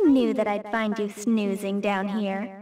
knew that I'd find you snoozing down here.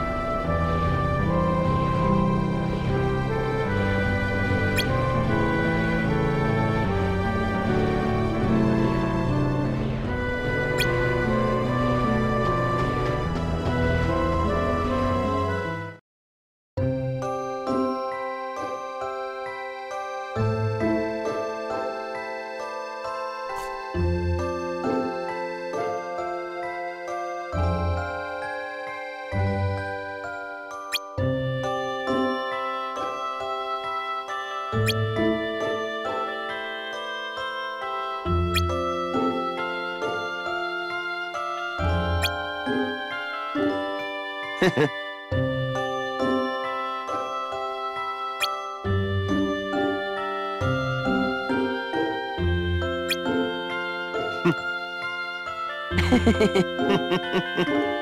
Hehehehe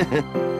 Heh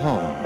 home.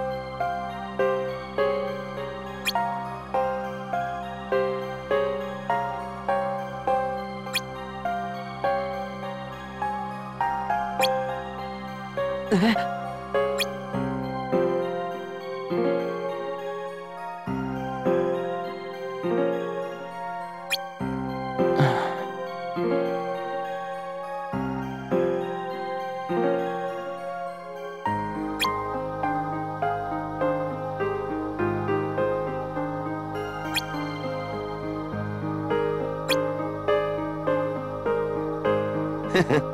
呵 呵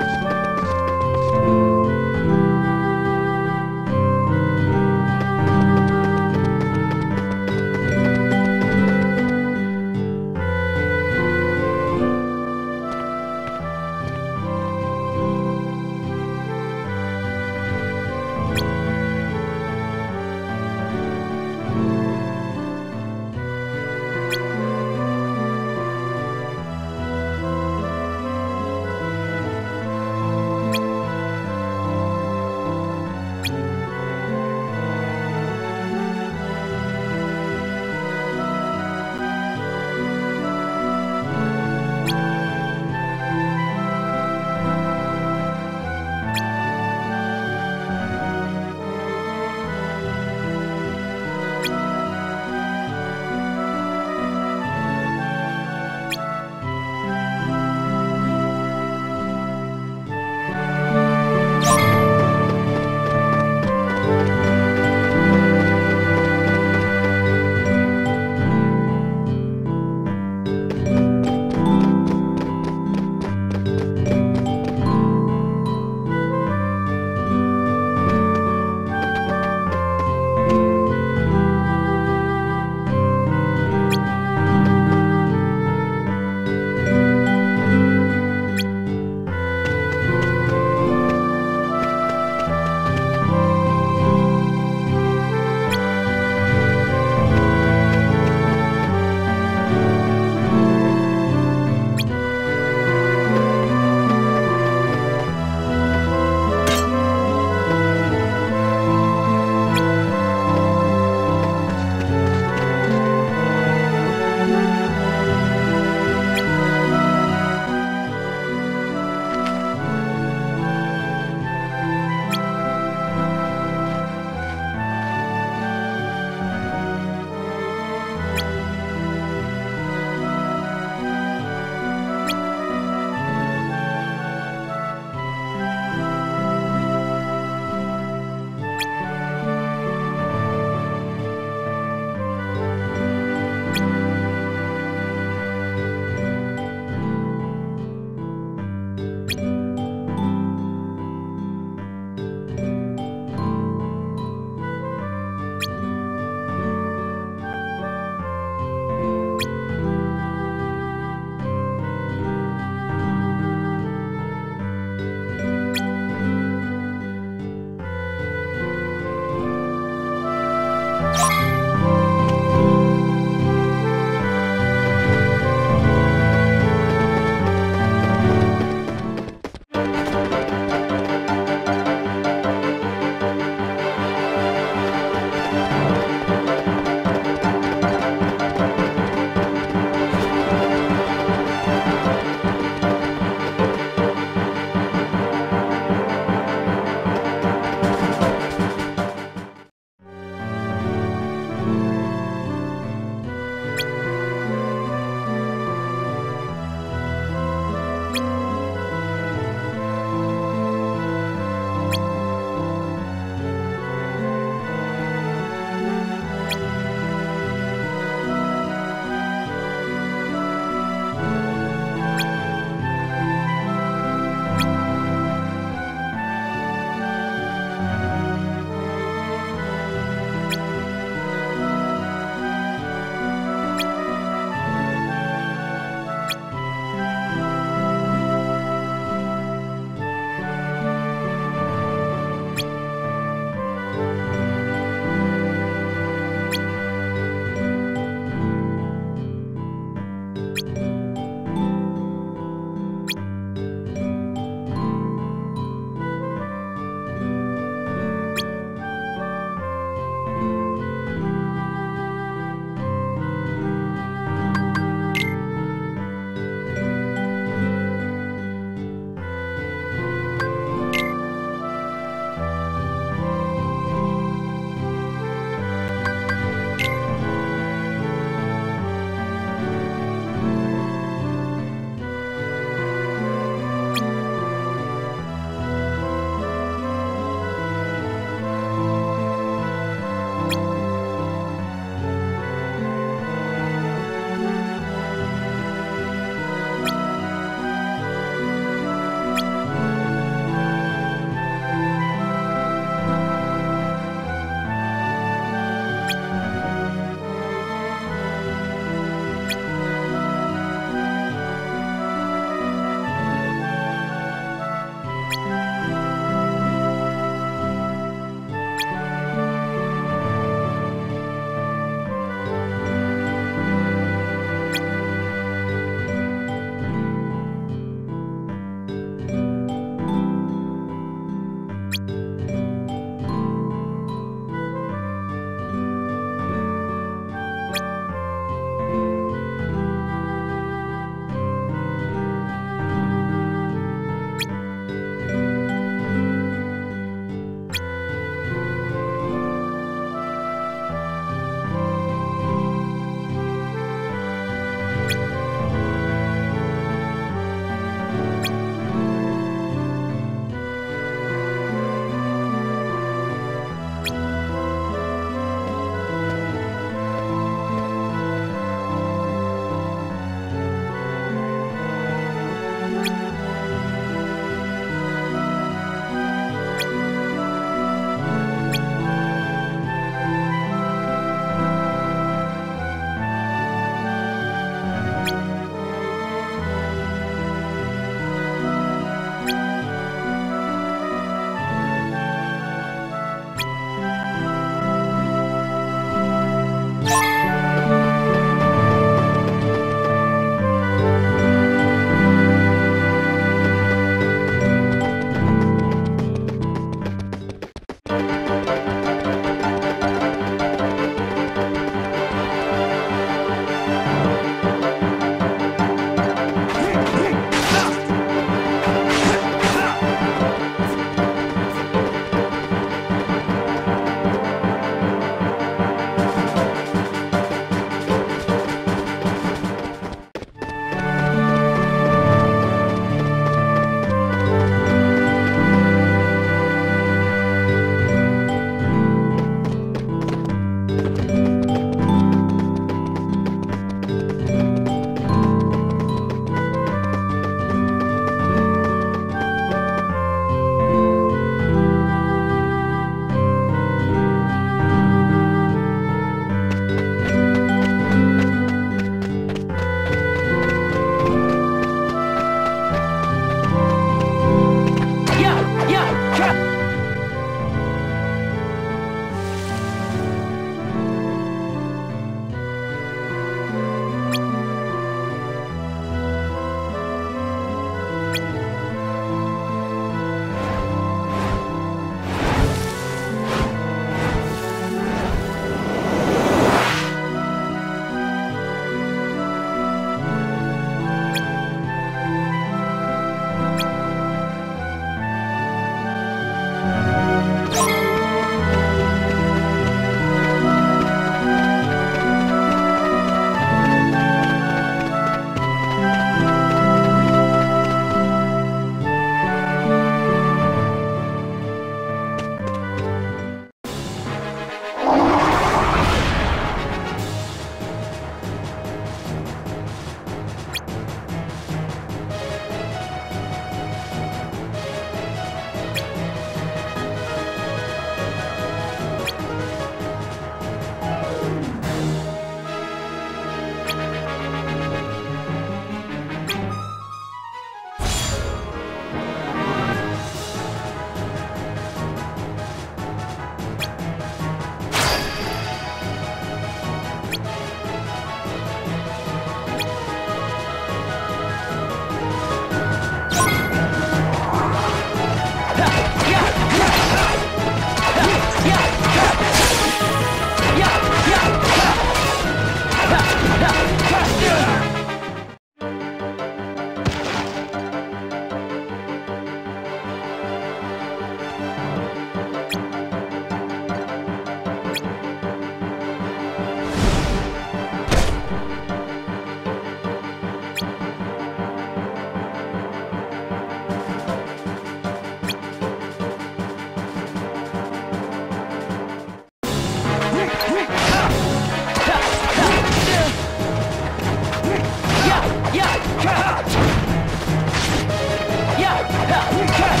看。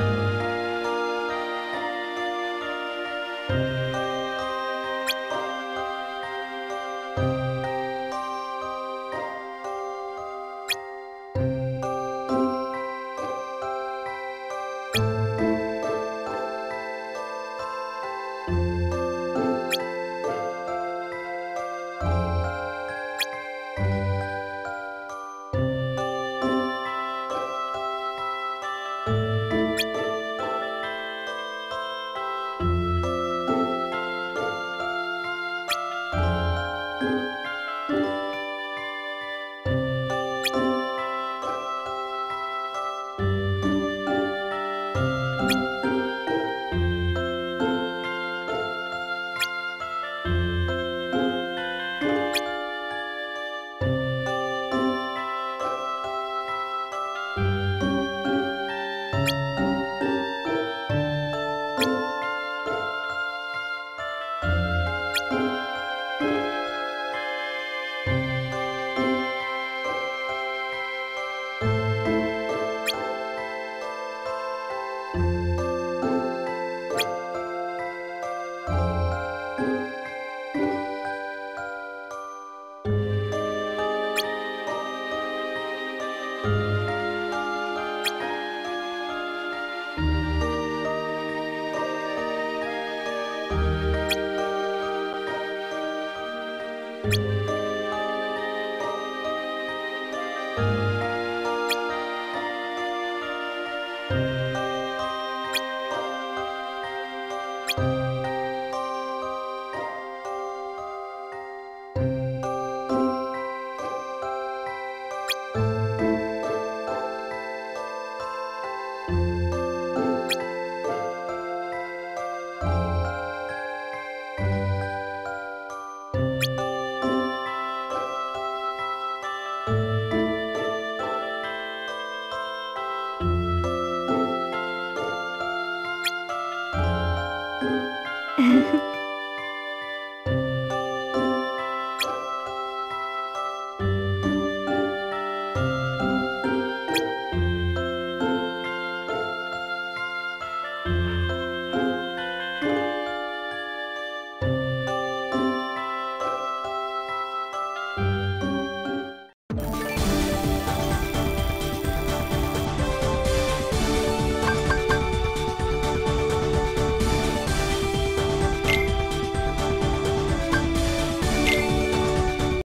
Bye.